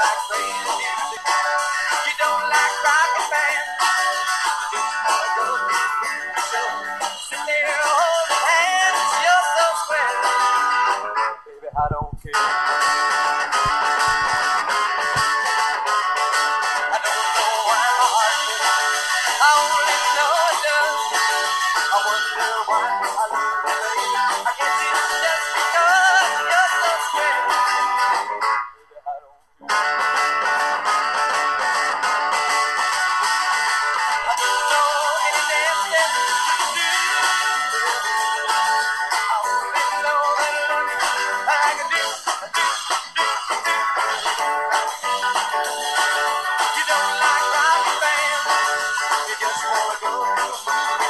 like rap music. You don't like rock and band. You just wanna go to. Sit there holding hands, you're so. Baby, I don't care. I wonder why I live the way I can see. just wanna go.